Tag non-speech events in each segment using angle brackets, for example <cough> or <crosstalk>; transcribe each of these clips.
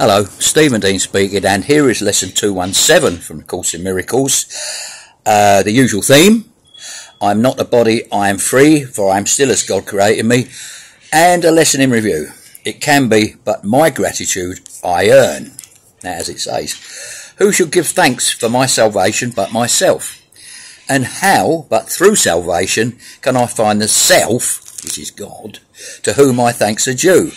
Hello, Steven Dean speaking, and here is lesson 217 from the Course in Miracles. Uh, the usual theme I'm not a body, I am free, for I am still as God created me. And a lesson in review. It can be, but my gratitude I earn. Now, as it says, who shall give thanks for my salvation but myself? And how, but through salvation, can I find the self, which is God, to whom my thanks are due?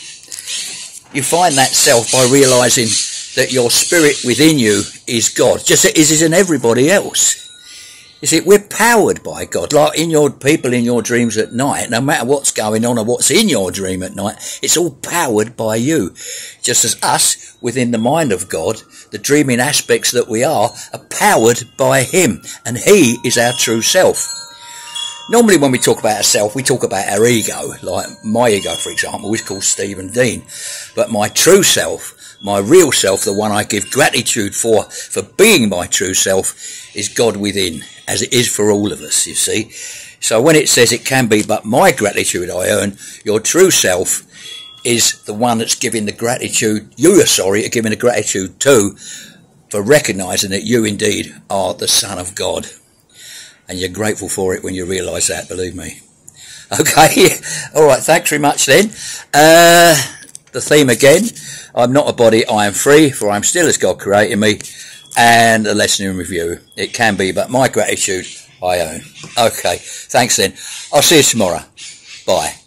You find that self by realizing that your spirit within you is God, just as it is in everybody else. You see, we're powered by God. Like in your people in your dreams at night, no matter what's going on or what's in your dream at night, it's all powered by you. Just as us within the mind of God, the dreaming aspects that we are, are powered by Him. And He is our true self. Normally when we talk about ourselves, we talk about our ego, like my ego, for example, is called Steven Dean. But my true self, my real self, the one I give gratitude for, for being my true self, is God within, as it is for all of us, you see. So when it says it can be but my gratitude I earn, your true self is the one that's giving the gratitude, you are sorry, are giving the gratitude to, for recognizing that you indeed are the Son of God and you're grateful for it when you realise that, believe me. <laughs> Okay, <laughs> all right, thanks very much then. Uh, the theme again, I'm not a body, I am free, for I'm still as God created me, and a lesson in review. It can be, but my gratitude I own. Okay, thanks then. I'll see you tomorrow. Bye.